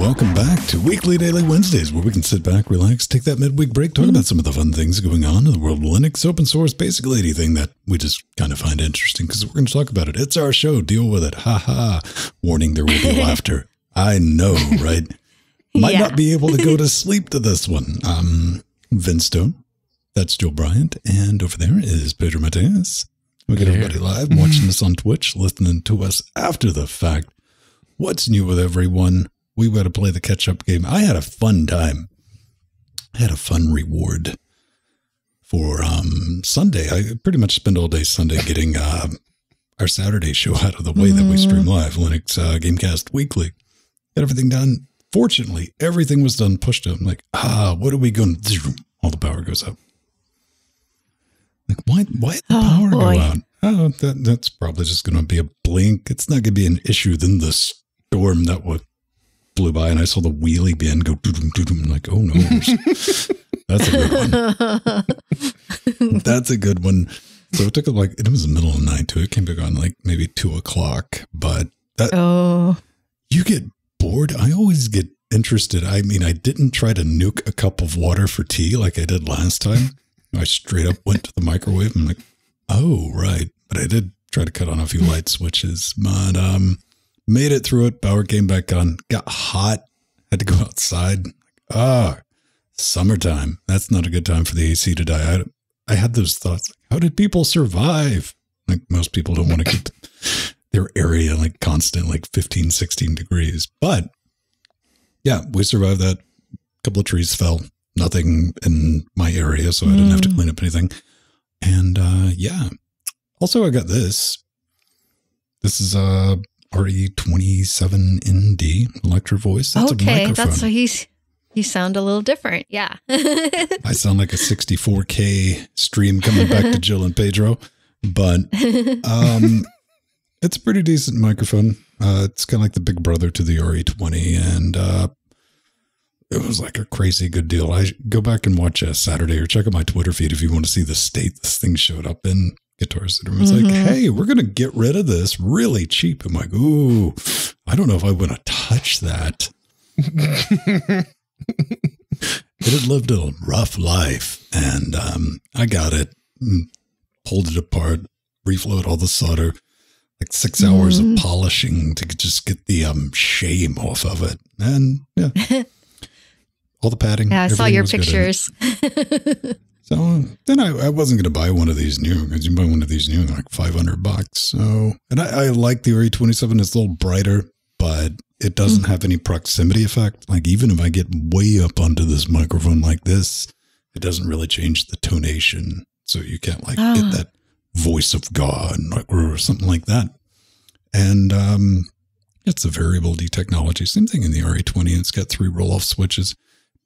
welcome back to Weekly Daily Wednesdays, where we can sit back, relax, take that midweek break, talk about some of the fun things going on in the world of Linux, open source, basically anything that we just kind of find interesting because we're going to talk about it. It's our show. Deal with it. Ha ha. Warning, there will be laughter. I know, right? Might Yeah. not be able to go to sleep to this one. Um, Venn Stone, that's Joe Bryant, and over there is Pedro Mateus. We got everybody live watching this on Twitch, listening to us after the fact. What's new with everyone? We got to play the catch up game. I had a fun time. I had a fun reward for um, Sunday. I pretty much spent all day Sunday getting uh, our Saturday show out of the way that we stream live, Linux uh, Gamecast Weekly. Got everything done. Fortunately, everything was done, pushed up. I'm like, ah, what are we going to do? All the power goes up. Like, why, why did the Oh, power boy. go out? Oh, that, that's probably just going to be a blink. It's not going to be an issue. Then the storm that what blew by, and I saw the wheelie bin go doo-dum. I'm like, oh no, that's a good one. That's a good one. So it took like it was the middle of the night too. It came back on like maybe two o'clock. But that Oh, you get bored. I always get interested. I mean, I didn't try to nuke a cup of water for tea like I did last time. I straight up went to the microwave. I'm like, oh right. But I did try to cut on a few light switches. But um, made it through it. Power came back on. Got hot. Had to go outside. Ah, summertime. That's not a good time for the AC to die. I, I had those thoughts. How did people survive? Like most people don't want to keep their area like constant, like 15, 16 degrees. But yeah, we survived that. A couple of trees fell. Nothing in my area, so I didn't have to clean up anything. And uh yeah. Also I got this. This is a RE27ND Electro Voice. That's a okay. microphone. That's why he's you sound a little different. Yeah. I sound like a 64K stream coming back to Jill and Pedro, but um, it's a pretty decent microphone. Uh, it's kind of like the big brother to the RE20, and uh, it was like a crazy good deal. I go back and watch uh, Saturday or check out my Twitter feed if you want to see the state this thing showed up in. Guitar Center was like, Mhm. "Hey, we're gonna get rid of this really cheap." I'm like, "Ooh, I don't know if I want to touch that." it had lived a rough life, and um, I got it, mm, pulled it apart, reflowed all the solder, like six hours of Mm. polishing to just get the um shame off of it, and yeah, all the padding. yeah, I saw your was good in it. pictures. So then I, I wasn't going to buy one of these new because you buy one of these new like 500 bucks. So, and I, I like the RE27. It's a little brighter, but it doesn't have any proximity effect. Like even if I get way up onto this microphone like this, it doesn't really change the tonation. So you can't like Ah. get that voice of God or something like that. And, um, it's a variable D technology. Same thing in the RE20. It's got three roll off switches.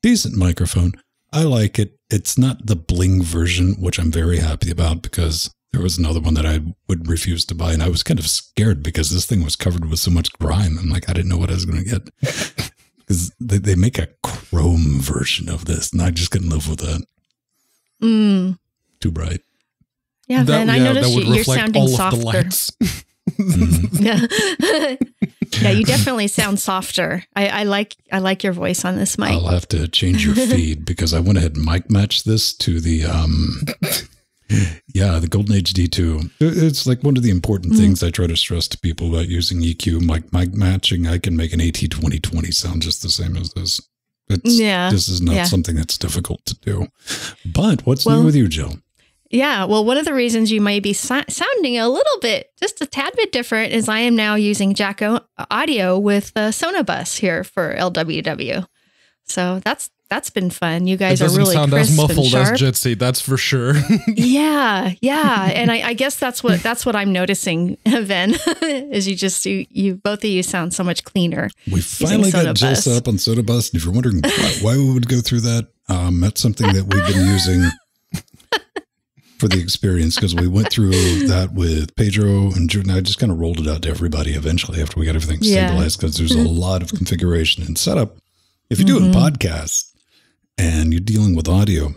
Decent microphone. I like it. It's not the bling version, which I'm very happy about because there was another one that I would refuse to buy. And I was kind of scared because this thing was covered with so much grime. I'm like, I didn't know what I was going to get. Because they, they make a chrome version of this, and I just couldn't live with that. mm. Too bright. Yeah, That- Venn, I noticed that you, would you're sounding all softer. lights. Mhm. Yeah. yeah, you definitely sound softer. I, I like I like your voice on this mic. I'll have to change your feed because I went ahead and mic matched this to the um yeah, the Golden Age D2. It's like one of the important things I try to stress to people about using EQ mic mic matching. I can make an AT 2020 sound just the same as this. It's Yeah, this is not yeah. something that's difficult to do. But what's Well- new with you, Jill? Yeah, well, one of the reasons you might be so- sounding a little bit, just a tad bit different, is I am now using Jack o- Audio with uh, Sonobus here for LWW. So that's that's been fun. You guys are really sound crisp as and muffled sharp. as Jitsi, that's for sure. yeah, yeah, and I, I guess that's what that's what I'm noticing, Venn, is you just you, you both of you sound so much cleaner. We finally got Jill Sonobus. set up on Sonobus. And if you're wondering why, why we would go through that, um, that's something that we've been using for the experience because we went through that with Pedro and and I just kind of rolled it out to everybody eventually after we got everything stabilized because there's a lot of configuration and setup. If you're doing Mhm. podcasts and you're dealing with audio,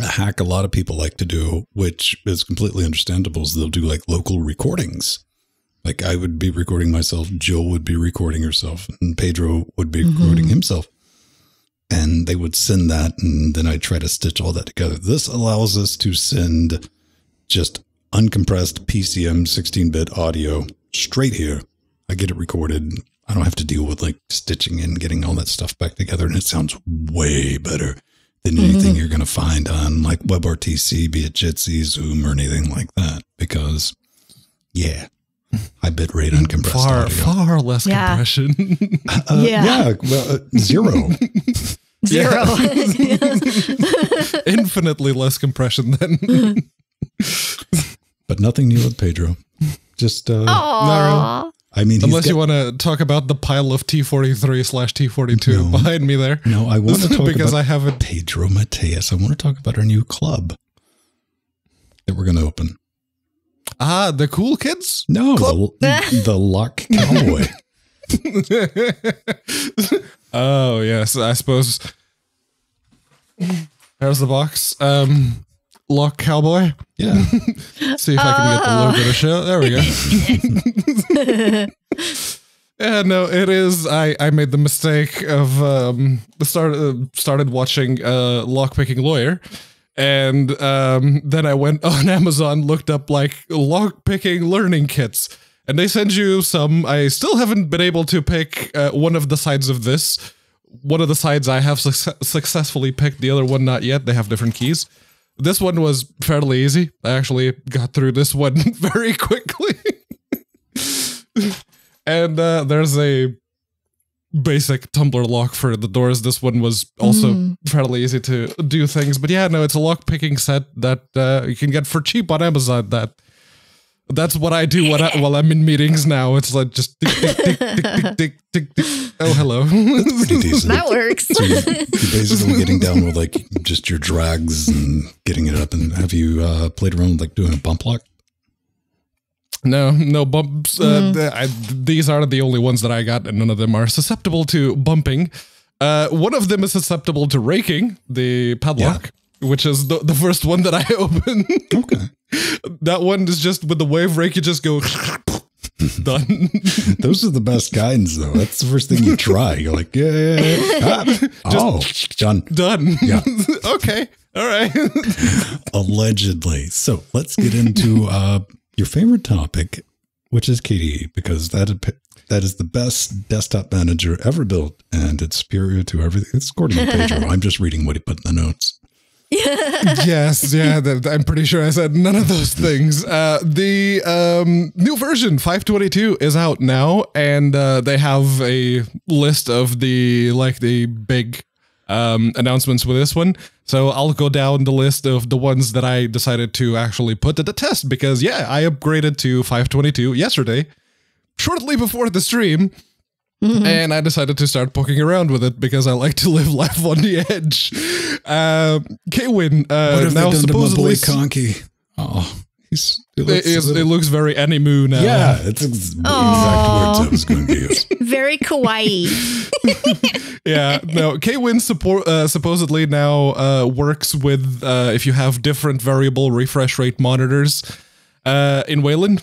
a hack a lot of people like to do, which is completely understandable, is they'll do like local recordings Like I would be recording myself, Jill would be recording herself, and Pedro would be Mhm. recording himself. And they would send that, and then I try to stitch all that together. This allows us to send just uncompressed PCM 16 bit audio straight here. I get it recorded. I don't have to deal with like stitching and getting all that stuff back together. And it sounds way better than mm-hmm. anything you're going to find on like WebRTC, be it Jitsi, Zoom, or anything like that. Because, yeah, high bit rate uncompressed Far, audio. far less Yeah. compression. Uh, Yeah. yeah. well, uh, zero. Zero. Infinitely less compression than. but nothing new with Pedro. Just, uh, Aw. I mean, Unless got- you want to talk about the pile of T43 slash T42 No. behind me there. no, I want to talk because about I have a Pedro Mateus. I want to talk about our new club that we're going to open. Ah, the cool kids? No, Club? the, the Lock Cowboy. oh, yes. I suppose. There's the box. Um, Lock Cowboy. Yeah. See if I can get the logo to show. There we go. Yeah, no, it is. I, I made the mistake of um started uh, started watching uh lockpicking lawyer, and um then I went on Amazon looked up like lockpicking learning kits, and they send you some. I still haven't been able to pick uh, one of the sides of this. One of the sides I have suc successfully picked. The other one not yet. They have different keys. This one was fairly easy. I actually got through this one very quickly. and uh, there's a basic tumbler lock for the doors. This one was also Mm. fairly easy to do things. But yeah, no, it's a lock picking set that uh, you can get for cheap on Amazon. That that's what I do when I, while I'm in meetings now. It's like just tick, tick, tick, tick, tick, tick, tick, tick. Oh, hello. Pretty decent. that works. So you're, you're basically getting down with like just your drags and getting it up. And have you uh, played around with like doing a bump lock? No, no bumps. Uh, th- I, these are the only ones that I got, and none of them are susceptible to bumping. Uh, one of them is susceptible to raking, the padlock, which is the, the first one that I open. Okay. that one is just with the wave rake, you just go done. Those are the best kinds, though. That's the first thing you try. You're like, yeah, yeah, yeah. Ah. oh, done. done. Yeah. okay. All right. Allegedly. So let's get into uh, your favorite topic, which is KDE, because that that is the best desktop manager ever built, and it's superior to everything. It's according to Pedro. I'm just reading what he put in the notes. yes, yeah, that, I'm pretty sure I said none of those things. Uh, the um, new version 522 is out now, and uh, they have a list of the like the big um, announcements with this one. So I'll go down the list of the ones that I decided to actually put to the test because yeah, I upgraded to 522 yesterday, shortly before the stream. And I decided to start poking around with it because I like to live life on the edge. Uh, Kwin, uh, What have now they done to my boy supposedly Konqi? Oh, he's it it, looks, is, it looks very anime now. yeah, it's ex- exact words I was going to use. Very kawaii. yeah. No, Kwin support uh, supposedly now uh, works with uh, if you have different variable refresh rate monitors uh, in Wayland.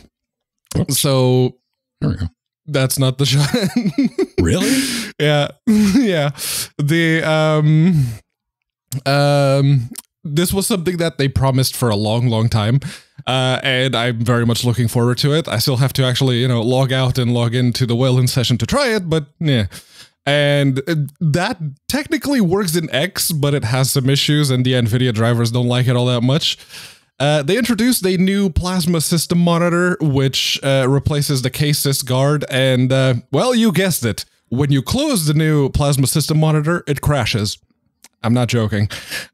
So There we go. that's not the shot. Really? yeah yeah the um um this was something that they promised for a long long time uh and i'm very much looking forward to it i still have to actually you know log out and log into the wayland session to try it but yeah and uh, that technically works in X, but it has some issues, and the NVIDIA drivers don't like it all that much. Uh, they introduced a new plasma system monitor, which uh, replaces the KSysGuard, and uh, well, you guessed it. When you close the new plasma system monitor, it crashes. I'm not joking.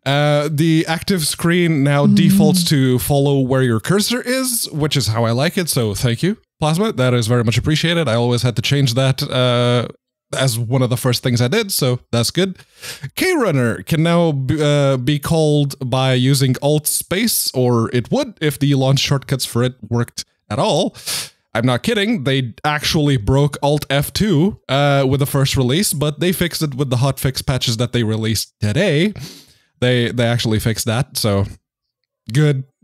Uh, the active screen now defaults to follow where your cursor is, which is how I like it. So thank you, Plasma. That is very much appreciated. I always had to change that uh, as one of the first things I did, so that's good. KRunner can now be, uh, be called by using Alt Space, or it would if the launch shortcuts for it worked at all. I'm not kidding. They actually broke Alt F2 uh, with the first release, but they fixed it with the hotfix patches that they released today. They they actually fixed that, so good.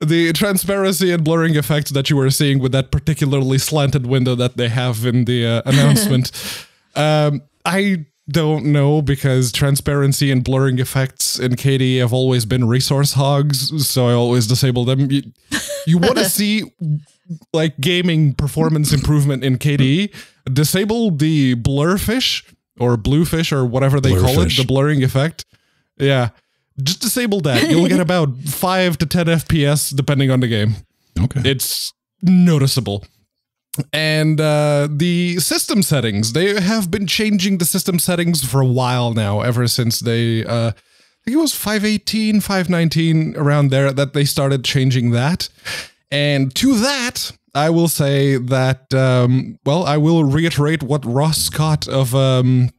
the transparency and blurring effects that you were seeing with that particularly slanted window that they have in the uh, announcement. um, I don't know because transparency and blurring effects in KDE have always been resource hogs, so I always disable them. You, you want to see like gaming performance improvement in KDE? Disable the blurfish or bluefish or whatever they call it, the blurring effect. Yeah. Just disable that. You'll get about 5 to 10 FPS depending on the game. Okay. It's noticeable. And uh, the system settings, they have been changing the system settings for a while now, ever since they, uh, I think it was 518, 519, around there, that they started changing that. And to that, I will say that, um, well, I will reiterate what Ross Scott of um,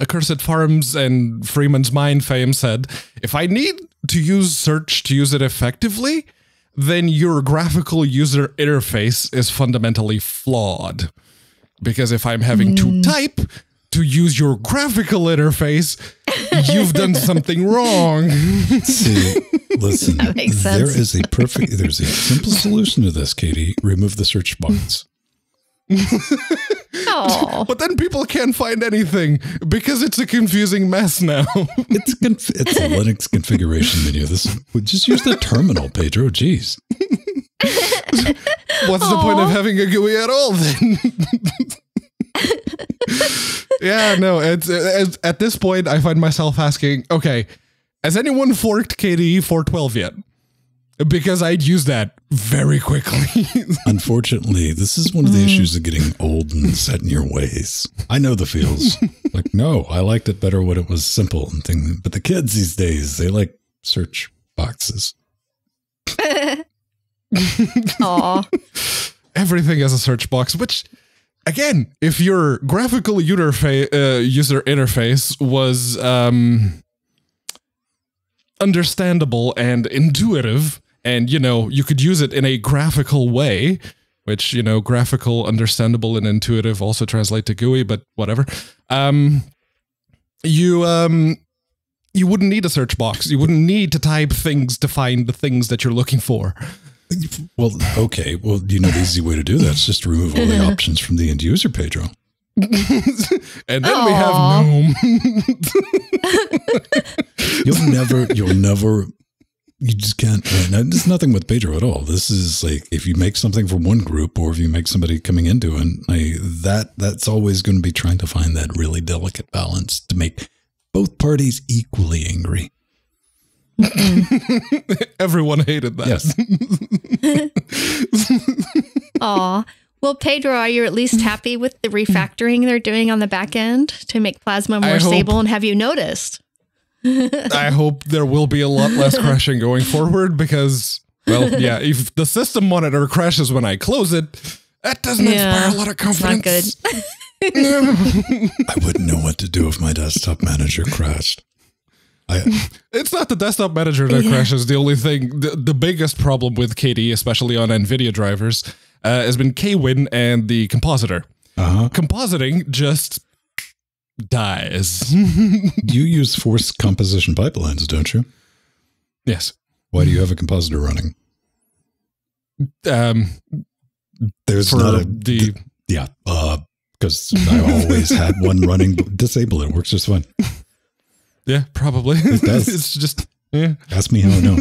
Accursed Farms and Freeman's Mind fame said if I need to use search to use it effectively, then your graphical user interface is fundamentally flawed. Because if I'm having to mm. type to use your graphical interface, you've done something wrong. See, listen, That makes sense. is a perfect, there's a simple solution to this, KDE. Remove the search box. Oh, But then people can't find anything because it's a confusing mess now. It's conf- it's a Linux configuration menu. This just use the terminal, Pedro. Jeez. What's the point of having a GUI at all then? yeah, no, it's, it's at this point I find myself asking, okay, has anyone forked KDE 412 yet? Because I'd use that very quickly. Unfortunately, this is one of the issues of getting old and set in your ways. I know the feels. like, no, I liked it better when it was simple and thing. But the kids these days, they like search boxes. aw. Everything has a search box, which again, if your graphical interfa- uh, user interface was um, understandable and intuitive, and you know you could use it in a graphical way, which you know graphical, understandable, and intuitive also translate to GUI, but whatever. Um, you um, you wouldn't need a search box. You wouldn't need to type things to find the things that you're looking for. Well, okay. Well, you know, the easy way to do that is just to remove all the options from the end user, Pedro. and then we have GNOME. You'll never, you'll never, you just can't. And there's nothing with Pedro at all. This is like if you make something from one group or if you make somebody coming into it, like that, that's always going to be trying to find that really delicate balance to make both parties equally angry. Everyone hated that. Yes. Aw. Well, Pedro, are you at least happy with the refactoring they're doing on the back end to make Plasma I more hope- stable? And have you noticed? I hope there will be a lot less crashing going forward because, well, yeah, if the system monitor crashes when I close it, that doesn't Yeah, inspire a lot of it's not confidence. I wouldn't know what to do if my desktop manager crashed. I, It's not the desktop manager that Yeah. crashes. The only thing, the, the biggest problem with KDE, especially on NVIDIA drivers, uh, has been KWin and the compositor. uh-huh. Compositing just dies. You use force composition pipelines, don't you? yes. Why do you have a compositor running? Um, There's not a the yeah, uh, because I always had one running. Disable it works just fine. yeah, probably. It does. it's just yeah. Ask me how I know.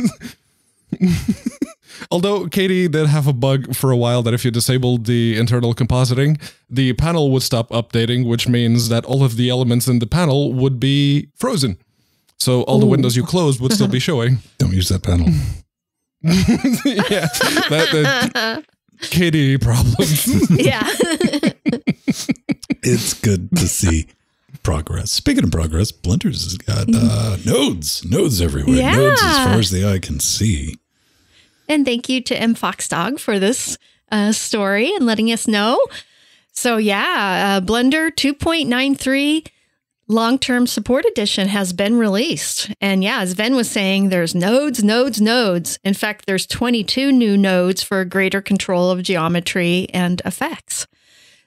Although KDE did have a bug for a while that if you disabled the internal compositing, the panel would stop updating, which means that all of the elements in the panel would be frozen. So all the windows you closed would still be showing. Don't use that panel. yeah, that, that KDE problems. yeah. It's good to see progress. Speaking of progress, Blenders has got uh, nodes, nodes everywhere. Nodes as far as the eye can see. And thank you to M Foxdog for this uh, story and letting us know. So, yeah, uh, Blender 2.93 long term support edition has been released. And yeah, as Venn was saying, there's nodes, nodes, nodes. In fact, there's 22 new nodes for greater control of geometry and effects.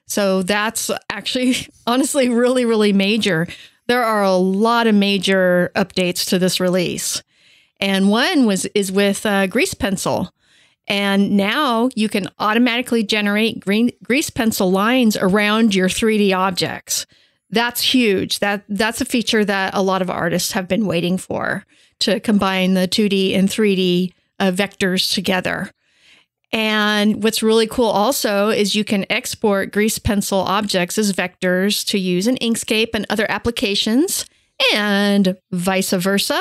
So that's actually, honestly, really, really major. There are a lot of major updates to this release. And one was is with uh, Grease Pencil. And now you can automatically generate green, grease pencil lines around your 3D objects. That's huge. That that's a feature that a lot of artists have been waiting for to combine the 2D and 3D uh, vectors together. And what's really cool also is you can export grease pencil objects as vectors to use in Inkscape and other applications, and vice versa.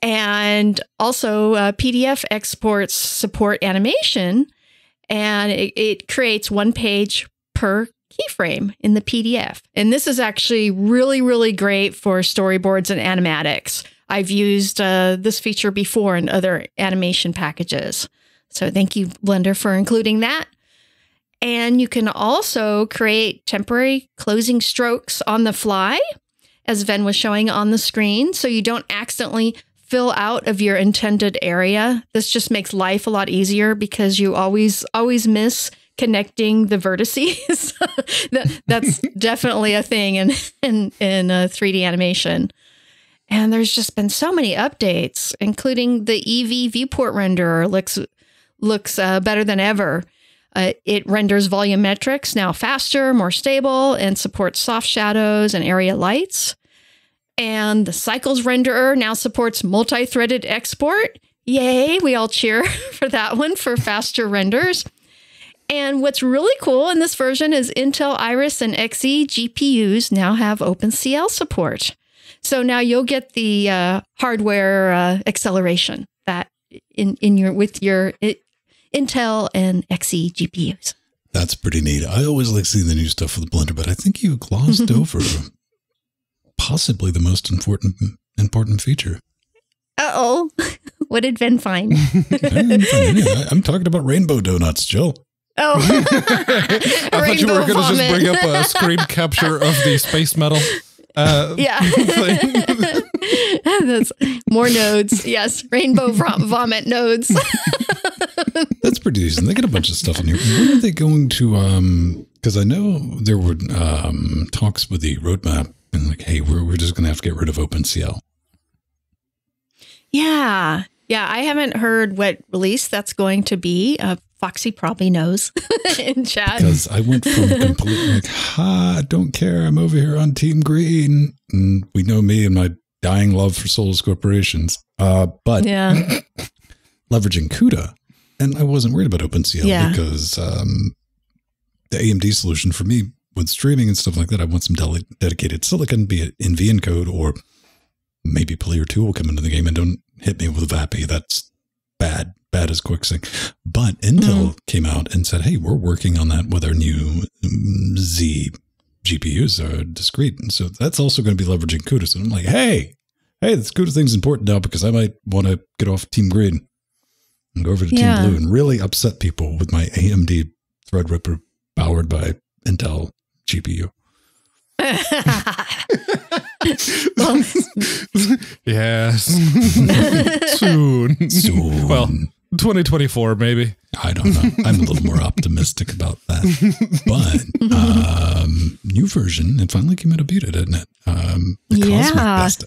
And also, uh, PDF exports support animation, and it, it creates one page per keyframe in the PDF. And this is actually really, really great for storyboards and animatics. I've used uh, this feature before in other animation packages. So thank you, Blender, for including that. And you can also create temporary closing strokes on the fly, as Venn was showing on the screen, so you don't accidentally fill out of your intended area. This just makes life a lot easier because you always always miss connecting the vertices. that, that's definitely a thing in in in uh, 3D animation. And there's just been so many updates, including the Eevee viewport renderer looks looks uh, better than ever. Uh, it renders volumetrics now faster, more stable, and supports soft shadows and area lights. And the Cycles renderer now supports multi threaded export. Yay, we all cheer for that one for faster renders. And what's really cool in this version is Intel Iris and Xe GPUs now have OpenCL support. So now you'll get the uh, hardware uh, acceleration that in in your with your it, Intel and Xe GPUs. That's pretty neat. I always like seeing the new stuff with Blender, but I think you glossed over possibly the most important important feature. Uh oh, what did Venn find? I, am talking about rainbow donuts, Jill. Oh, I thought you were going to just bring up a screen capture of the space metal. Uh, yeah, that's more nodes. Yes, rainbow vomit nodes. that's pretty decent. They get a bunch of stuff in here. When are they going to? Um, because I know there were um talks with the roadmap and like, hey, we're we're just going to have to get rid of OpenCL. Yeah, yeah. I haven't heard what release that's going to be. Uh, Foxy probably knows in chat. Because I went from completely like, ha, don't care. I'm over here on Team Green. And we know me and my dying love for soulless corporations. Uh, but yeah. leveraging CUDA. And I wasn't worried about OpenCL yeah. because um, the AMD solution for me with streaming and stuff like that, I want some de- dedicated silicon, be it in NVENC or maybe Player 2 will come into the game and don't hit me with VAPI. That's bad bad as QuickSync. But Intel mm. came out and said, hey, we're working on that with our new mm, Xe GPUs are discrete. And so that's also going to be leveraging CUDA. So I'm like, hey, hey, this CUDA thing's important now because I might want to get off Team Green and go over to yeah. Team Blue and really upset people with my AMD Threadripper powered by Intel GPU. yes. Soon. Soon. Well, 2024, maybe. I don't know. I'm a little more optimistic about that. But um, new version, it finally came out of beta, didn't it? Um, the yeah. Is,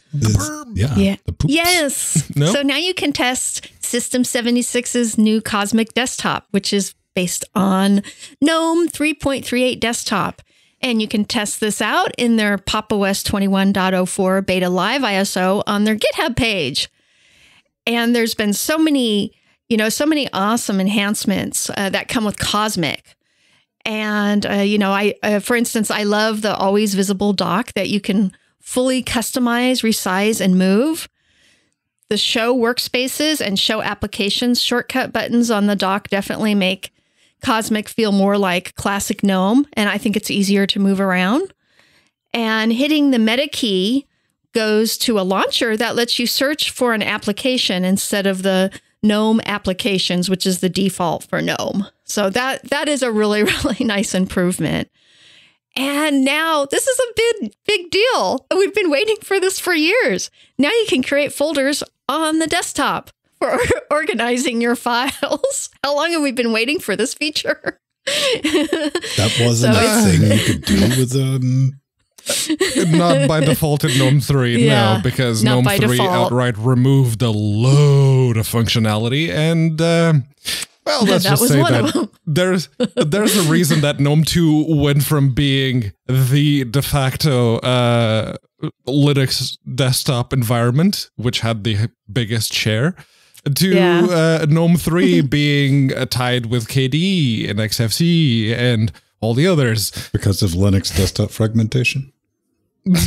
yeah. yeah. yes. Nope. So now you can test System 76's new Cosmic Desktop, which is based on GNOME 3.38 desktop. And you can test this out in their Pop! OS 21.04 beta live ISO on their GitHub page. And there's been so many you know, so many awesome enhancements uh, that come with Cosmic. And, uh, you know, I, uh, for instance, I love the always visible dock that you can fully customize, resize, and move. The show workspaces and show applications shortcut buttons on the dock definitely make Cosmic feel more like classic GNOME. And I think it's easier to move around. And hitting the meta key goes to a launcher that lets you search for an application instead of the GNOME applications, which is the default for GNOME. So that that is a really really nice improvement. And now this is a big big deal. We've been waiting for this for years. Now you can create folders on the desktop for organizing your files. How long have we been waiting for this feature? that wasn't so a thing you could do with um Not by default in GNOME 3, Yeah, no, because GNOME 3 default. outright removed a load of functionality. And, uh, well, let's That just say that there's there's a reason that GNOME 2 went from being the de facto uh, Linux desktop environment, which had the biggest share, to Yeah. uh, GNOME 3 being uh, tied with KDE and XFC and all the others. Because of Linux desktop fragmentation. no.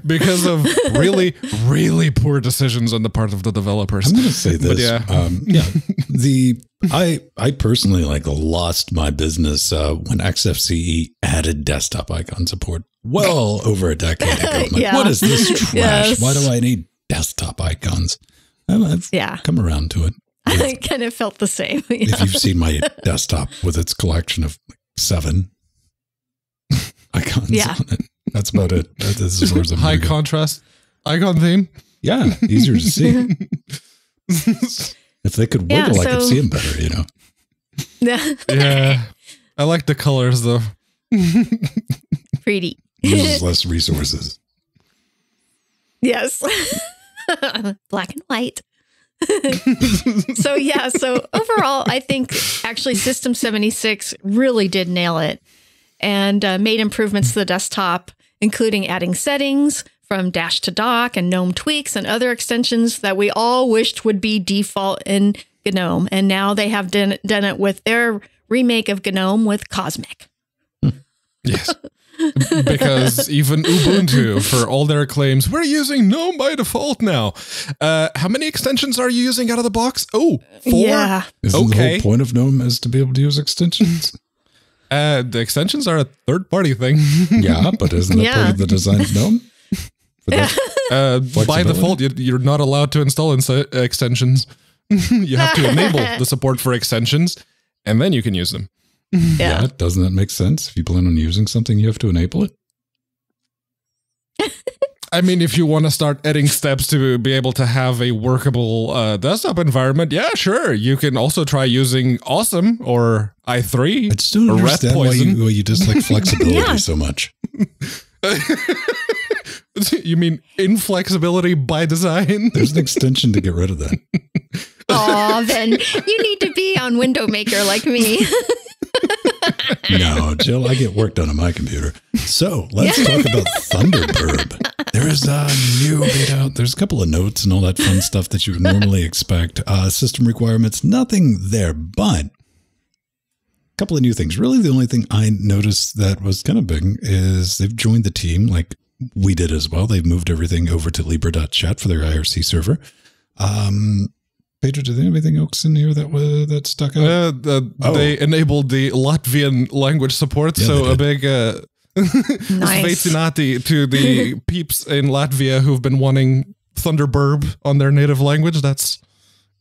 because of really, really poor decisions on the part of the developers. I'm going to say this. yeah. Um, yeah. The I I personally like lost my business uh, when XFCE added desktop icon support. Well over a decade ago. I'm like, Yeah. What is this trash? Yes. Why do I need desktop icons? I've Yeah. come around to it. I kind of felt the same. If you've seen my desktop with its collection of seven icons Yeah. on it, that's about it. That is as far as High go. contrast icon theme. Yeah, easier to see. If they could Yeah, wiggle, I could see them better. You know. Yeah. yeah. I like the colors though. Pretty. uses less resources. Yes. Black and white. so yeah, so overall I think actually System 76 really did nail it and uh, made improvements to the desktop including adding settings from dash to dock and gnome tweaks and other extensions that we all wished would be default in GNOME and now they have done, done it with their remake of GNOME with Cosmic. Yes. because even Ubuntu, for all their claims, we're using GNOME by default now. Uh, how many extensions are you using out of the box? Oh, four. Yeah. Isn't the whole point of GNOME is to be able to use extensions? Uh, the extensions are a third party thing. yeah, but isn't that Yeah. part of the design of GNOME? For Uh, by Flexibility? default, you- you're not allowed to install ins- extensions. you have to enable the support for extensions, and then you can use them. Yeah. yeah, doesn't that make sense? If you plan on using something, you have to enable it. I mean, if you want to start adding steps to be able to have a workable uh, desktop environment, yeah, sure. You can also try using Awesome or i3. I just don't or understand why you, why you dislike flexibility Yeah. so much. you mean inflexibility by design? There's an extension to get rid of that. Oh, then you need to be on Window Maker like me. No, Jill, I get work done on my computer. So let's talk about Thunderbird. There is a new beta. There's a couple of notes and all that fun stuff that you would normally expect. Uh, system requirements, nothing there, but a couple of new things. Really, the only thing I noticed that was kind of big is they've joined the team, like we did as well. They've moved everything over to Libera.chat for their IRC server. Um, Pedro, did they have anything else in here that was that stuck out? Uh, the, Oh. They enabled the Latvian language support, Yeah, so a big uh, Nice. To the peeps in Latvia who've been wanting Thunderbird on their native language. That's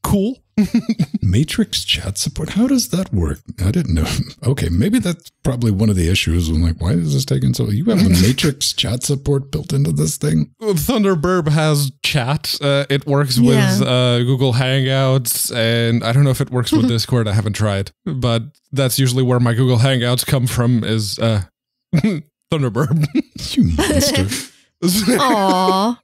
cool. Matrix chat support. How does that work? I didn't know. Okay, maybe that's probably one of the issues. I'm like, why is this taking so? You have a Matrix chat support built into this thing? Thunderbird has chat. Uh, it works Yeah. with uh, Google Hangouts, and I don't know if it works with Discord. I haven't tried, but that's usually where my Google Hangouts come from. Is uh, Thunderbird. You monster! Aw.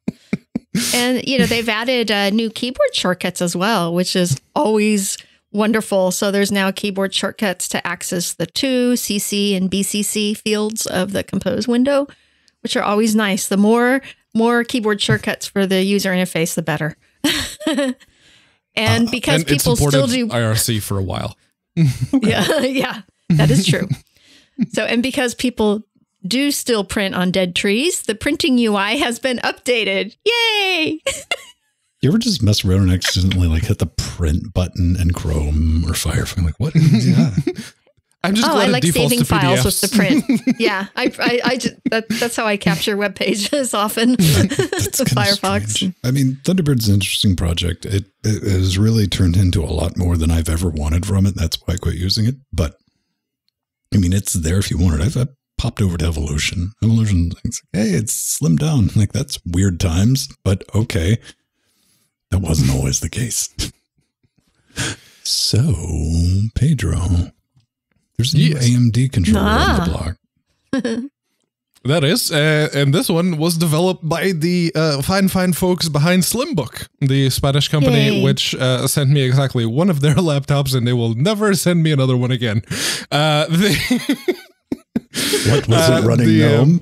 And you know they've added uh, new keyboard shortcuts as well, which is always wonderful. So there's now keyboard shortcuts to access the two CC and BCC fields of the Compose window, which are always nice. The more more keyboard shortcuts for the user interface, the better. and because and people still do IRC for a while. yeah, yeah, that is true. so, and because people do still print on dead trees, the printing UI has been updated. Yay! You ever just mess around and accidentally like hit the print button in Chrome or Firefox? Like what? Yeah. I'm just oh, glad I like saving files PDFs. with the print. yeah, I, I, I just that, that's how I capture web pages often. That's with Firefox. strange. I mean, Thunderbird's an interesting project. It, it has really turned into a lot more than I've ever wanted from it. That's why I quit using it. But I mean, it's there if you want it. I've, I've popped over to Evolution. Evolution, it's like, hey, it's slimmed down. Like that's weird times, but okay. That wasn't always the case. so, Pedro, there's a new Yes. AMD controller on the Ah. block. That is, uh, and this one was developed by the uh, fine, fine folks behind Slimbook, the Spanish company, Yay. which uh, sent me exactly one of their laptops, and they will never send me another one again. Uh, they, What was Uh, it running the, um,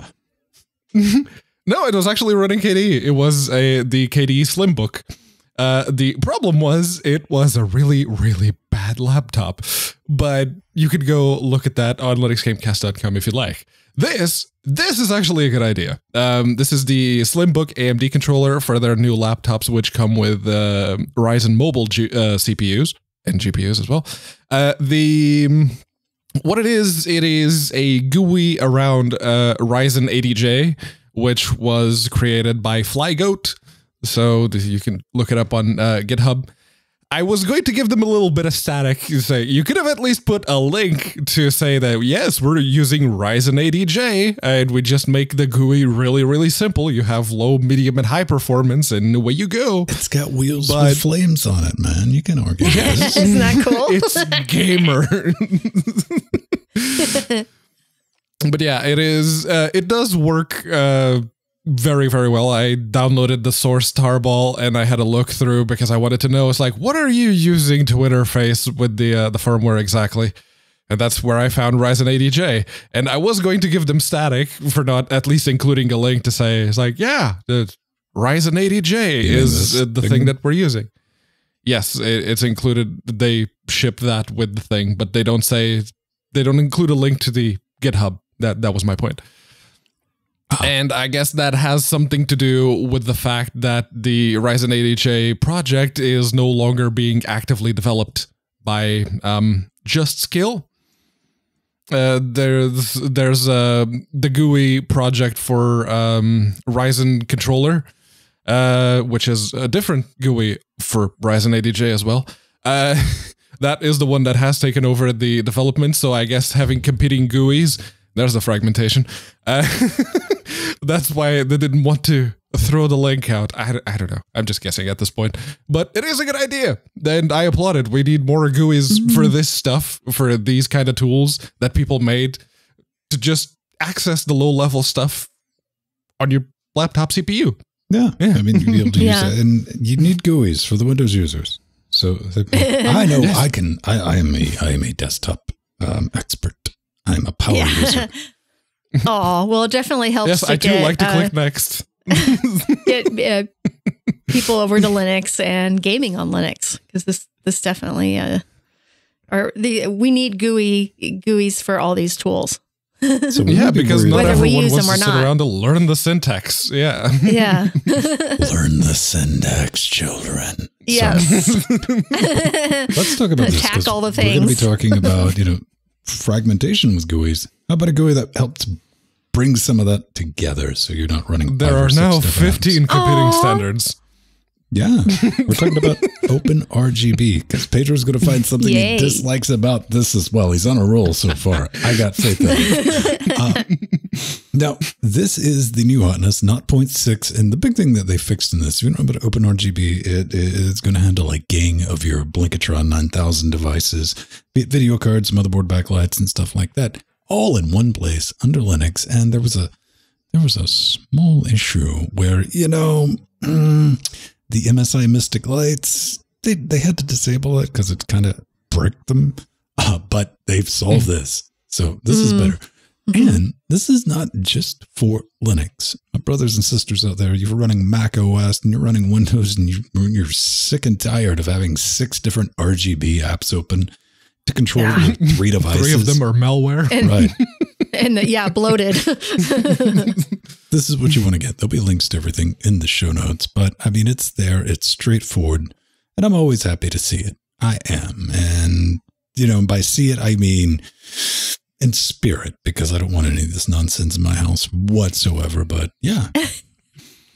no, it was actually running KDE. It was a the KDE Slimbook. Uh, the problem was it was a really, really bad laptop, but you could go look at that on linuxgamecast.com if you'd like. This, this is actually a good idea. Um, this is the Slimbook AMD controller for their new laptops, which come with uh, Ryzen mobile G- uh, CPUs and GPUs as well. Uh, the what it is, it is a GUI around uh, RyzenAdj, which was created by Flygoat. So you can look it up on uh, GitHub. I was going to give them a little bit of static. You say you could have at least put a link to say that yes, we're using Ryzen 80J, and we just make the GUI really, really simple. You have low, medium, and high performance, and away you go. It's got wheels but- with flames on it, man. You can argue this. Isn't that cool? it's gamer. but yeah, it is. Uh, it does work uh, very, very well. I downloaded the source tarball and I had a look through because I wanted to know. It's like, what are you using to interface with the uh, the firmware exactly? And that's where I found RyzenAdj. And I was going to give them static for not at least including a link to say, it's like, yeah, the RyzenAdj You mean is the thing? thing that we're using. Yes, it, it's included. They ship that with the thing, but they don't say they don't include a link to the GitHub. That that was my point. And I guess that has something to do with the fact that the RyzenAdj project is no longer being actively developed by um, Just Skill. Uh, there's there's uh, the GUI project for um, Ryzen controller, uh, which is a different GUI for RyzenAdj as well. Uh, that is the one that has taken over the development. So I guess having competing GUIs, there's the fragmentation. Uh, that's why they didn't want to throw the link out. I, I don't know. I'm just guessing at this point. But it is a good idea. And I applaud it. We need more GUIs for this stuff, for these kind of tools that people made to just access the low level stuff on your laptop CPU. Yeah. Yeah. I mean, you'd be able to Yeah. use that. And you need GUIs for the Windows users. So I know I can, I, I am a, I am a desktop um, expert. I'm a power user. Oh, well, it definitely helps. yes, to I do get, like to uh, click next. get uh, people over to Linux and gaming on Linux because this this definitely uh, or the we need GUI GUIs for all these tools. So we Yeah, because not Whether about- we everyone use wants them to or sit not. around to learn the syntax. Yeah. Yeah. learn the syntax, children. yes. Let's talk about this. Attack 'cause all the things. We're going to be talking about, you know, fragmentation with GUIs. How about a GUI that helps bring some of that together so you're not running There five or are six now 15 apps? competing Aw. standards. Yeah. We're talking about open RGB because Pedro's going to find something Yay. he dislikes about this as well. He's on a roll so far. I got faith in him. Uh, now, this is the new hotness, not 0.6. And the big thing that they fixed in this, if you know about OpenRGB, it is going to handle a gang of your Blinkatron 9000 devices, be it video cards, motherboard backlights, and stuff like that, all in one place under Linux. And there was a there was a small issue where, you know, mm, the MSI Mystic Lights, they, they had to disable it because it kind of bricked them. Uh, but they've solved this. So this is Mm. better. And this is not just for Linux. My brothers and sisters out there, you're running Mac OS and you're running Windows and you, you're sick and tired of having six different RGB apps open to control Yeah. three devices. Three of them are malware. And, Right. and uh, yeah, bloated. this is what you want to get. There'll be links to everything in the show notes, but I mean, it's there, it's straightforward, and I'm always happy to see it. I am. And, you know, by see it, I mean in spirit, because I don't want any of this nonsense in my house whatsoever. But yeah,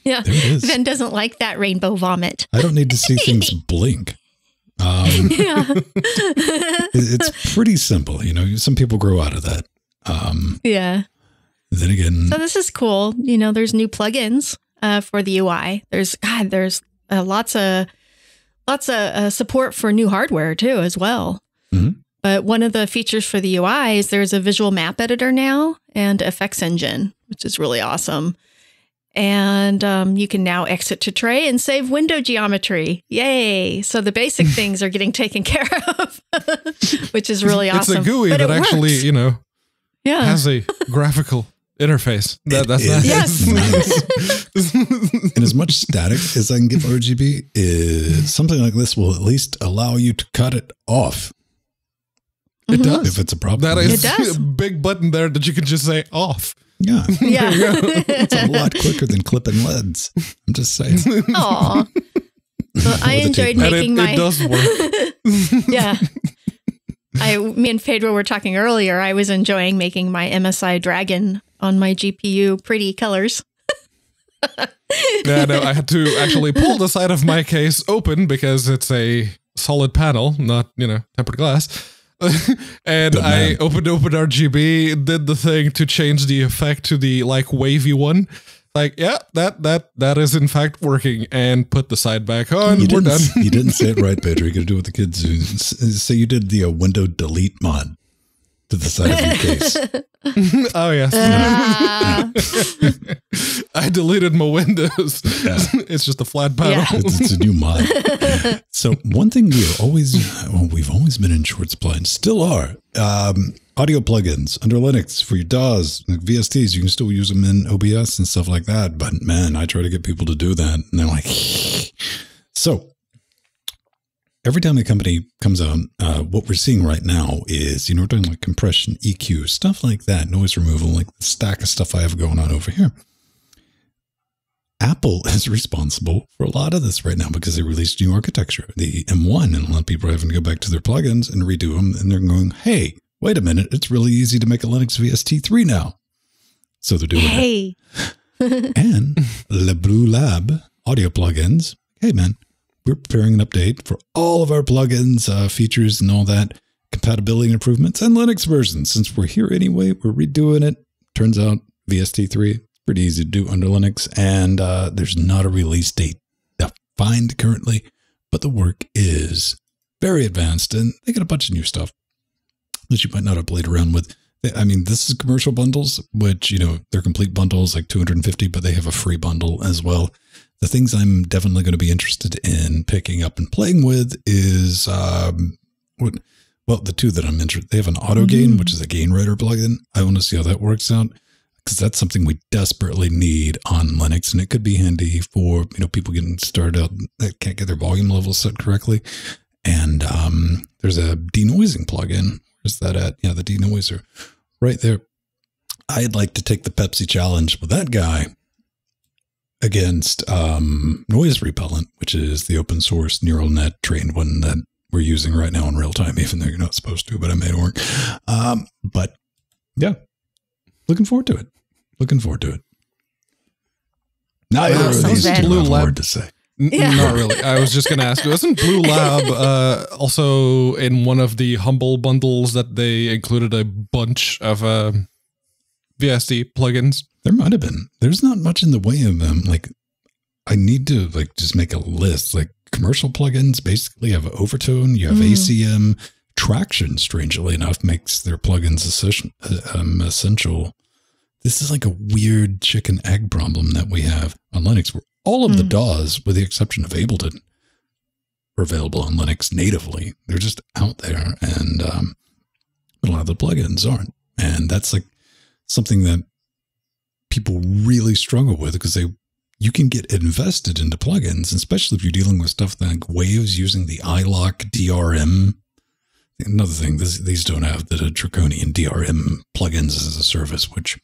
yeah. there it is. Venn doesn't like that rainbow vomit. I don't need to see things blink. Um, Yeah. it's pretty simple. You know, some people grow out of that. Um, yeah. then again, So this is cool. You know, there's new plugins uh, for the UI. There's God, there's uh, lots of lots of uh, support for new hardware too, as well. Mhm. But one of the features for the UI is there's a visual map editor now and effects engine. which is really awesome. And um, you can now exit to tray and save window geometry. Yay! So the basic things are getting taken care of, which is really awesome. It's a GUI But that actually, works. you know, yeah. has a graphical interface. That, that's is nice. nice. and as much static as I can give RGB, is something like this will at least allow you to cut it off it Mhm. does. if it's a problem. That is It is does. a big button there that you can just say off. Yeah, Yeah. it's a lot quicker than clipping leads. I'm just saying. Aw. Well, I enjoyed tape. And making it, my it does work. yeah. I, me and Phaedra were talking earlier. I was enjoying making my MSI Dragon on my GPU pretty colors. yeah, no, I had to actually pull the side of my case open because it's a solid panel, not, you know, tempered glass. and I opened OpenRGB, did the thing to change the effect to the like wavy one. Like, yeah, that that that is in fact working, and put the side back on. You We're didn't, done. you didn't say it right, Pedro. You got to do what the kids do. S- Say you did the uh, window delete mod to the side of your case. oh yes, Ah. I deleted my windows. Yeah. it's just a flat panel. Yeah. It's, it's a new mod. So one thing we are always, well, we've always been in short supply and still are. Um, audio plugins under Linux for your DAWs, like VSTs. You can still use them in OBS and stuff like that. But man, I try to get people to do that, and they're like, so. Every time a company comes out, uh, what we're seeing right now is, you know, we're doing like compression, EQ, stuff like that, noise removal, like the stack of stuff I have going on over here. Apple is responsible for a lot of this right now because they released new architecture, the M1, and a lot of people are having to go back to their plugins and redo them. And they're going, hey, wait a minute, it's really easy to make a Linux VST3 now. So they're doing it. hey. And Le Blue Lab audio plugins, hey man, we're preparing an update for all of our plugins, uh, features, and all that compatibility improvements and Linux versions. Since we're here anyway, we're redoing it. Turns out VST3 pretty easy to do under Linux, and uh, there's not a release date defined currently, but the work is very advanced, and they got a bunch of new stuff that you might not have played around with. I mean, this is commercial bundles, which you know they're complete bundles, like 250, but they have a free bundle as well. The things I'm definitely going to be interested in picking up and playing with is um, what. Well, the two that I'm interested, they have an auto gain, Mhm. which is a gain writer plugin. I want to see how that works out because that's something we desperately need on Linux, and it could be handy for you know people getting started out that can't get their volume levels set correctly. And um, there's a denoising plugin. Where's that at? Yeah, the denoiser, right there. I'd like to take the Pepsi challenge with that guy against um, noise repellent, which is the open source neural net trained one that we're using right now in real time, even though you're not supposed to, but I made it work. Um, but yeah, looking forward to it. Looking forward to it. Neither Wow, of sounds these two Blue have Lab. word to say. N- Yeah. Not really. I was just going to ask, wasn't Blue Lab uh, also in one of the Humble bundles that they included a bunch of uh, VST plugins? There might have been. There's not much in the way of them. Like, I need to like just make a list. Like commercial plugins basically have overtone. You have Mhm. ACM. Tracktion, strangely enough, makes their plugins essential. Um, essential. This is like a weird chicken egg problem that we have on Linux, where all of the Mm. DAWs, with the exception of Ableton, are available on Linux natively. They're just out there, and um, but a lot of the plugins aren't. And that's like something that people really struggle with because they you can get invested into plugins, especially if you're dealing with stuff like Waves using the iLok DRM. Another thing, this, these don't have the draconian DRM plugins as a service, which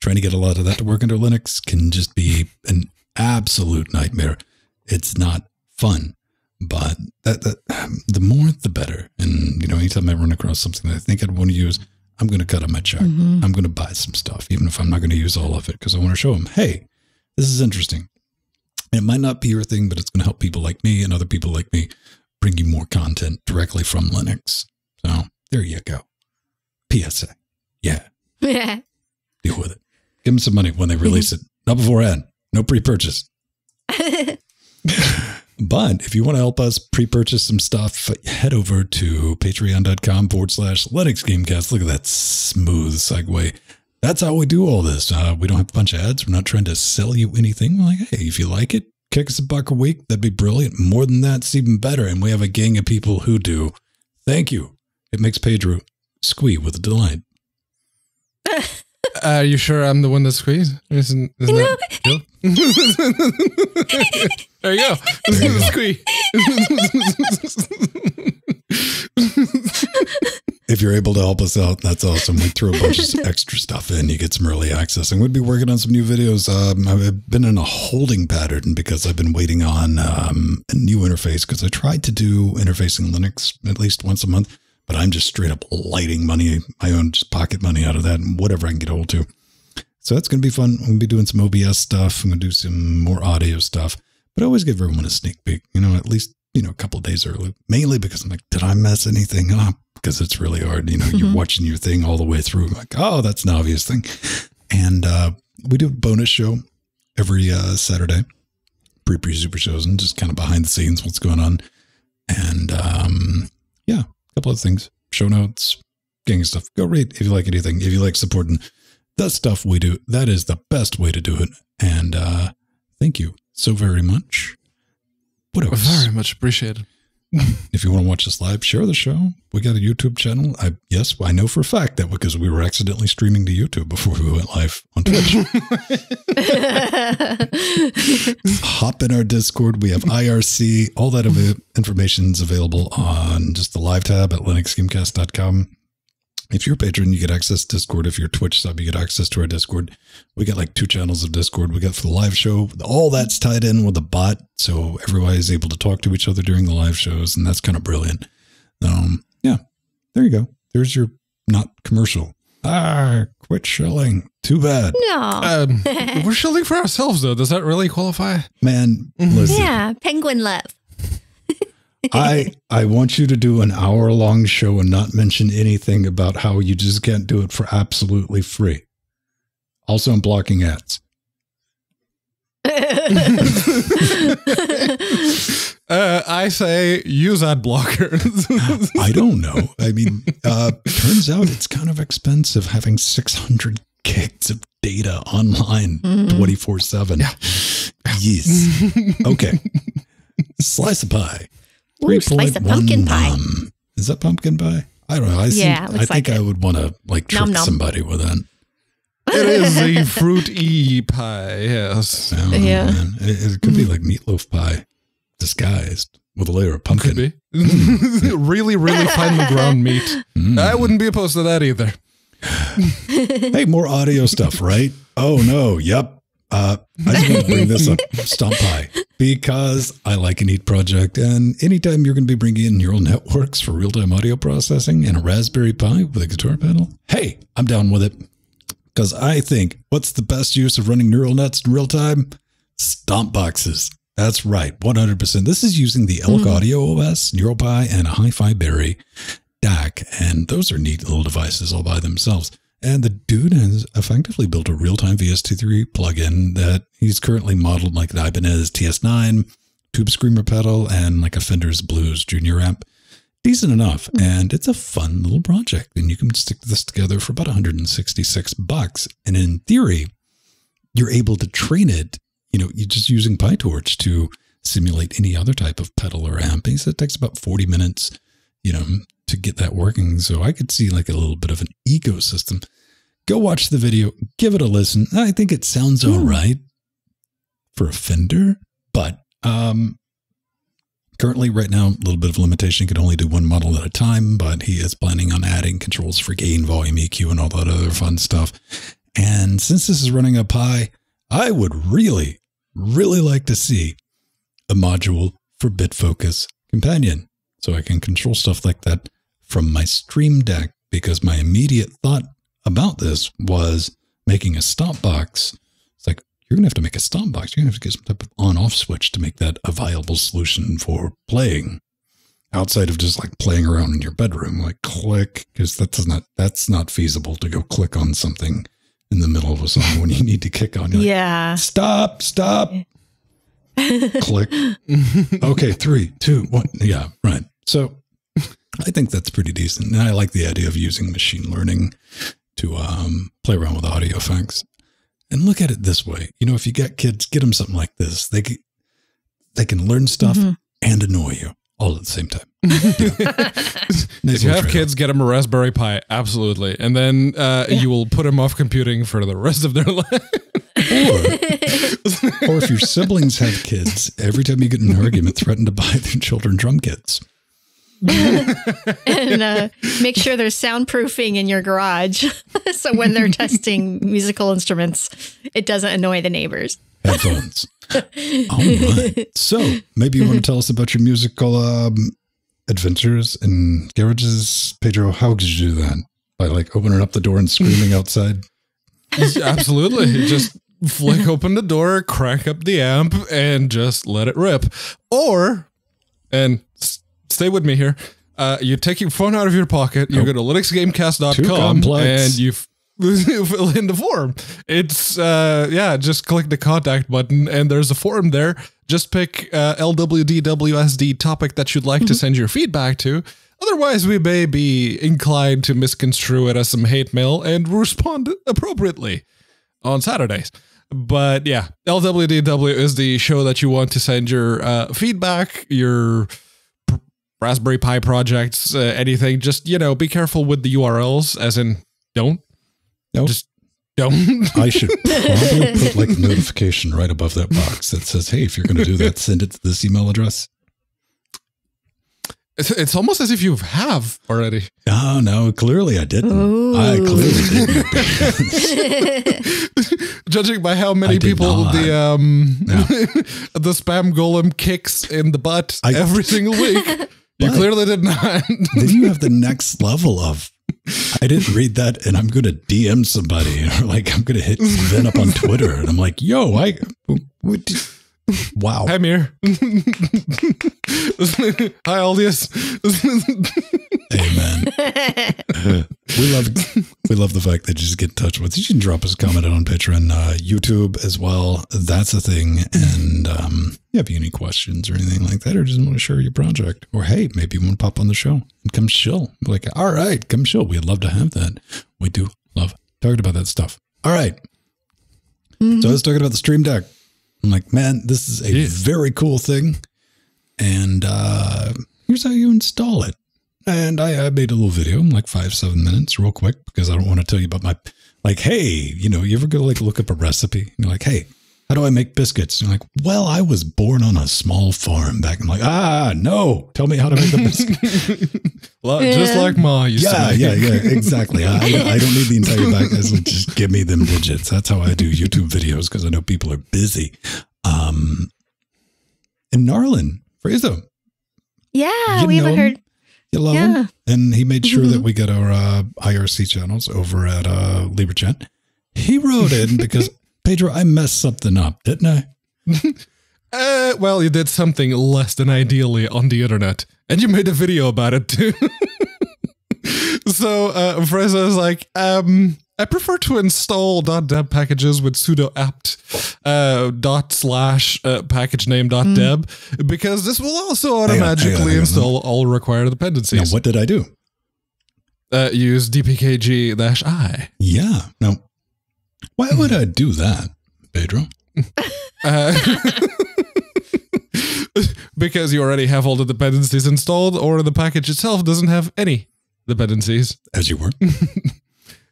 trying to get a lot of that to work under Linux can just be an absolute nightmare. It's not fun, but that, that the more the better. And you know, anytime I run across something that I think I'd want to use, I'm going to cut on my check. Mhm. I'm going to buy some stuff, even if I'm not going to use all of it, because I want to show them, hey, this is interesting. It might not be your thing, but it's going to help people like me and other people like me bring you more content directly from Linux. So there you go. PSA. Yeah, Yeah. deal with it. Give them some money when they release it. Not beforehand. No pre-purchase. But if you want to help us pre-purchase some stuff, head over to patreon.com forward slash Linux Gamecast. Look at that smooth segue. that's how we do all this. Uh, we don't have a bunch of ads. We're not trying to sell you anything. We're like, hey, if you like it, kick us a buck a week. That'd be brilliant. More than that, it's even better. And we have a gang of people who do. Thank you. It makes Pedro squee with delight. Uh, are you sure I'm the one that squeezed? Isn't, isn't that there you go. There you go. Squee. If you're able to help us out, that's awesome. We throw a bunch of extra stuff in. You get some early access. And we'd be working on some new videos. Um, I've been in a holding pattern because I've been waiting on um, a new interface because I tried to do interfacing Linux at least once a month, but I'm just straight up lighting money, my own just pocket money out of that and whatever I can get hold to. So that's going to be fun. I'm going to be doing some OBS stuff. I'm going to do some more audio stuff, but I always give everyone a sneak peek, you know, at least, you know, a couple of days early, mainly because I'm like, did I mess anything up? Because it's really hard. You know, you're Mhm. watching your thing all the way through, like, oh, that's an obvious thing. And uh, we do a bonus show every uh, Saturday, pre pre super shows, and just kind of behind the scenes, what's going on. And um, yeah, couple of things, show notes, gang stuff. Go read if you like anything. If you like supporting the stuff we do, that is the best way to do it. And uh, thank you so very much. What else? Very much appreciated. If you want to watch us live, share the show. We got a YouTube channel. I yes, I know for a fact that because we were accidentally streaming to YouTube before we went live on Twitch. Hop in our Discord. We have IRC. All that information is available on just the live tab at linuxgamecast.com. If you're a patron, you get access to Discord. If you're a Twitch sub, you get access to our Discord. We got like two channels of Discord. We got for the live show. All that's tied in with a bot, so everybody is able to talk to each other during the live shows, and that's kind of brilliant. Um, yeah, there you go. There's your not commercial. Ah, quit shilling. Too bad, no. Um, we're shilling for ourselves, though. Does that really qualify? man. Mhm. Listen, yeah, penguin love. I I want you to do an hour long show and not mention anything about how you just can't do it for absolutely free. Also, I'm blocking ads. Uh, I say use ad blocker. I don't know. I mean, uh, turns out it's kind of expensive having 600 gigs of data online Mhm. 24 7. Yeah. Yes. Okay. Slice of pie. Ooh, slice of 3.1 pumpkin pie. nom. Is that pumpkin pie? I don't know. I, Yeah, think, looks I think like I would want to like trick Nom nom. somebody with that. it is a fruit e pie. Yes, I know, Yeah. It, it could be mm. like meatloaf pie disguised with a layer of pumpkin. could be. Hmm. really, really finely ground meat. Mm. I wouldn't be opposed to that either. Hey, more audio stuff, right? Oh no, yep. Uh, I just want to bring this up, Stomp Pie, because I like a neat project, and anytime you're going to be bringing in neural networks for real-time audio processing and a Raspberry Pi with a guitar pedal, hey, I'm down with it. Because I think what's the best use of running neural nets in real time? Stomp boxes. That's right, 100%. This is using the Elk Mhm. Audio OS, NeuralPi, and a HiFiBerry DAC, and those are neat little devices all by themselves. And the dude has effectively built a real-time VST3 plugin that he's currently modeled like an Ibanez TS9, Tube Screamer pedal, and like a Fender's Blues Junior amp. Decent enough, hmm. and it's a fun little project. And you can stick this together for about 166 bucks. And in theory, you're able to train it. You know, you're just using PyTorch to simulate any other type of pedal or amp. He said it takes about 40 minutes, you know, to get that working. So I could see like a little bit of an ecosystem. Go watch the video, give it a listen. I think it sounds all Hmm. for a Fender, but um, currently, right now, a little bit of limitation. Can only do one model at a time, but he is planning on adding controls for gain, volume, EQ, and all that other fun stuff. And since this is running up high, I would really, really like to see a module for BitFocus Companion so I can control stuff like that from my Stream Deck because my immediate thought about this was making a stop box. It's like, you're going to have to make a stop box. You're going to have to get some type of on off switch to make that a viable solution for playing outside of just like playing around in your bedroom, like click, because that's not, that's not feasible to go click on something in the middle of a song when you need to kick on. Like, yeah. Stop, stop, click. Okay, three, two, one. Yeah, right. So I think that's pretty decent. And I like the idea of using machine learning to um, play around with audio effects. And look at it this way. You know, if you get kids, get them something like this. They can, they can learn stuff Mhm. and annoy you all at the same time. if you have trade-off. kids, get them a Raspberry Pi, absolutely, and then uh, Yeah. you will put them off computing for the rest of their life. or, or if your siblings have kids, every time you get in an argument, threaten to buy their children drum kits. and uh, make sure there's soundproofing in your garage. so when they're testing musical instruments, it doesn't annoy the neighbors. Headphones. All right. So maybe you want to tell us about your musical um, adventures and garages, Pedro. How could you do that? By like opening up the door and screaming outside? Absolutely. Just flick open the door, crank up the amp, and just let it rip. Or, and s- stay with me here, uh, you take your phone out of your pocket, you Oh. go to linuxgamecast.com, and you fill in the form. It's, uh, yeah, just click the contact button, and there's a form there. Just pick uh, LWDWSD topic that you'd like to send your feedback to. Otherwise, we may be inclined to misconstrue it as some hate mail and respond appropriately on Saturdays. But yeah, LWDW is the show that you want to send your uh, feedback, your Raspberry Pi projects, uh, anything. Just, you know, be careful with the URLs, as in, don't. Nope. Just don't. I should probably put like a notification right above that box that says, "Hey, if you're going to do that, send it to this email address." it's, it's almost as if you have already. No, no, clearly I didn't. Ooh. I clearly didn't. Judging by how many people not. the um Yeah. the spam golem kicks in the butt I- every single week, you But- clearly did not. then you have the next level of I didn't read that and I'm going to DM somebody or like I'm going to hit Sven up on Twitter and I'm like, yo, I, what, wow. Hi, Mir. Hi, Aldius. Amen. We love, we love the fact that you just get in touch with us. You can drop us a comment on Patreon, uh, YouTube as well. That's a thing. And, um, you have any questions or anything like that, or just want to share your project or, Hey, maybe you want to pop on the show and come chill. Be like, all right, come chill. We'd love to have that. We do love talking about that stuff. All right. So I was talking about the Stream Deck. I'm like, man, this is a very cool thing. And uh, here's how you install it. And I, I made a little video, like five, seven minutes, real quick, because I don't want to tell you about my, like, hey, you know, you ever go like look up a recipe? You're like, hey, how do I make biscuits? You're like, well, I was born on a small farm back. I'm like, ah, no, tell me how to make a biscuit. Well, Just like Ma used yeah, to. yeah, yeah, exactly. I, I don't need the entire back. Just give me them digits. That's how I do YouTube videos because I know people are busy. Um, and Narlin, Frazo, yeah, You we haven't him? heard. you love Yeah. him? And he made sure that we get our uh, IRC channels over at uh, Libera.chat. He wrote in because, Pedro, I messed something up, didn't I? Uh, well, you did something less than ideally on the internet, and you made a video about it too. so, uh, Freza is like, um, I prefer to install .deb packages with sudo apt uh, dot slash uh, package name dot deb because this will also on, hang on, automatically hang on. install all required Now, dependencies. what did I do? Uh, use dpkg dash i. Yeah. Now, why would I do that, Pedro? Uh, because you already have all the dependencies installed, or the package itself doesn't have any dependencies. As you were.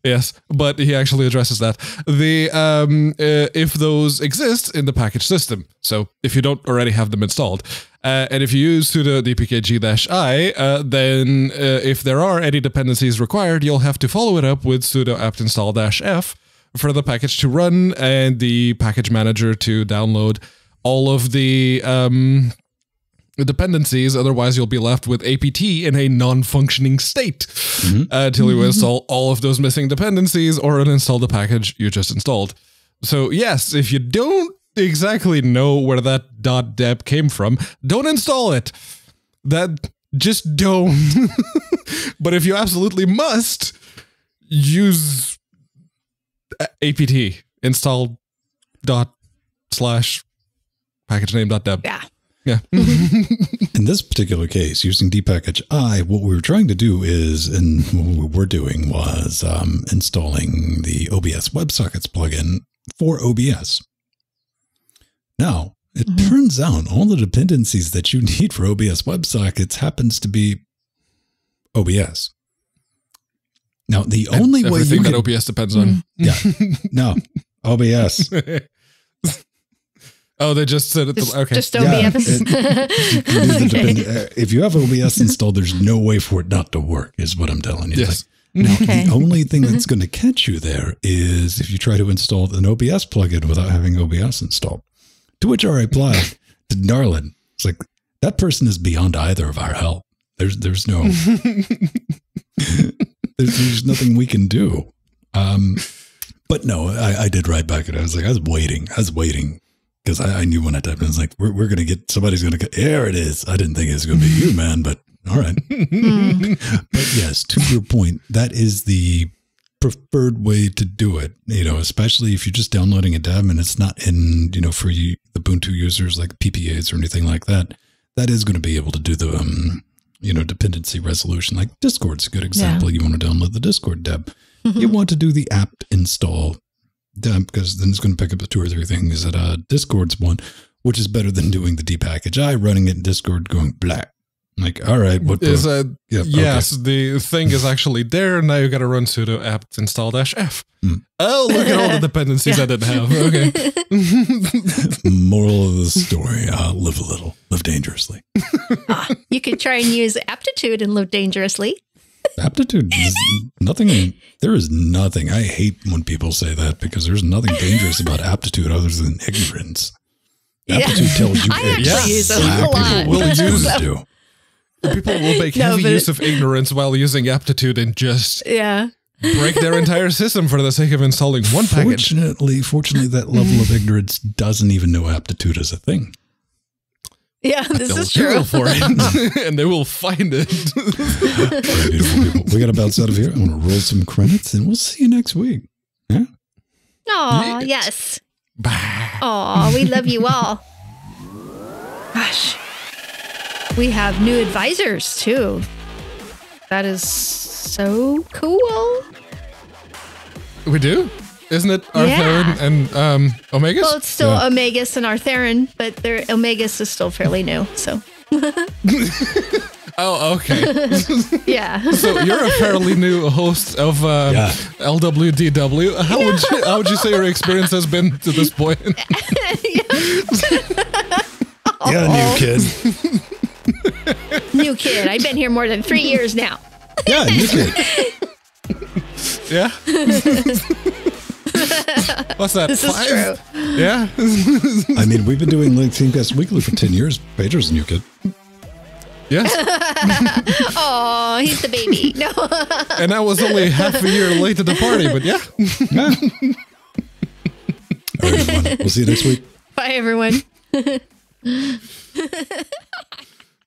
Yes, but he actually addresses that. The um, uh, if those exist in the package system. So if you don't already have them installed, uh, and if you use sudo dpkg-i, uh, then uh, if there are any dependencies required, you'll have to follow it up with sudo apt install-f for the package to run and the package manager to download all of the um, dependencies. Otherwise, you'll be left with apt in a non-functioning state Mhm. uh, until you install all of those missing dependencies or uninstall the package you just installed. So yes, if you don't exactly know where that .deb came from, don't install it. That just don't. but if you absolutely must, use apt install dot slash package name dot deb. Yeah. Yeah. In this particular case, using dpackage I, what we were trying to do is, and what we were doing was um, installing the OBS WebSockets plugin for OBS. Now, it Mhm. turns out all the dependencies that you need for OBS WebSockets happens to be OBS. Now, the And only way everything you that can, OBS depends on. yeah, no, OBS. oh, they just said it. Just, okay. just Yeah, OBS. You need the Okay. depend- uh, if you have OBS installed, there's no way for it not to work, is what I'm telling you. yes. Now, Okay. the only thing that's going to catch you there is if you try to install an OBS plugin without having OBS installed. To which I replied to Darlin, it's like, that person is beyond either of our help. There's, there's no, there's, there's nothing we can do. Um, but no, I, I did write back and I was like, I was waiting. I was waiting because I, I knew when I typed it, I was like, we're, we're going to get, somebody's going to get, there it is. I didn't think it was going to be you, man, but all right. Hmm. But yes, to your point, that is the preferred way to do it. You know, especially if you're just downloading a deb and it's not in, you know, for you, the Ubuntu users like PPAs or anything like that. That is going to be able to do the, um, you know, dependency resolution. Like Discord's a good example. You want to download the Discord deb. You want to do the apt install deb because then it's going to pick up the two or three things that uh, Discord's one, which is better than doing the depackage. I running it in Discord going black. Like, all right, what Is pro- uh, yeah, okay. yes, the thing is actually there. Now you got to run sudo apt install dash f. Hmm. Oh, look at all the dependencies I didn't have. Okay. Moral of the story: uh, live a little, live dangerously. Ah, you could try and use aptitude and live dangerously. Aptitude is nothing. There is nothing. I hate when people say that because there's nothing dangerous about aptitude other than ignorance. Yeah. Aptitude tells you I actually use it a what lot. Will it's use- going to do. People will make No, heavy use of ignorance while using aptitude and just Yeah. break their entire system for the sake of installing one package. Fortunately, fortunately, that level of ignorance doesn't even know aptitude as a thing. Yeah, this is true. For it, and they will find it. Very beautiful people. We got to bounce out of here. I'm going to roll some credits, and we'll see you next week. Aw, Yes. yes. Bah. Aw, we love you all. Gosh. We have new advisors too. That is so cool. we do, isn't it? Arthur Yeah. and um, Omegas. Well, it's still Yeah. Omegas and Artherin, but their Omegas is still fairly new. So, oh, okay. yeah. so you're a fairly new host of uh, Yeah. LWDW. How would you how would you say your experience has been to this point? Yeah, new kid. New kid. I've been here more than three years now. Yeah, new kid. yeah. What's that? This is five? true. Yeah. I mean, we've been doing Linux Gamecast Weekly for 10 years. Pedro's a new kid. yes. Oh, he's the baby. No. And I was only half a year late to the party, but yeah. Yeah. All right, everyone. We'll see you next week. Bye, everyone.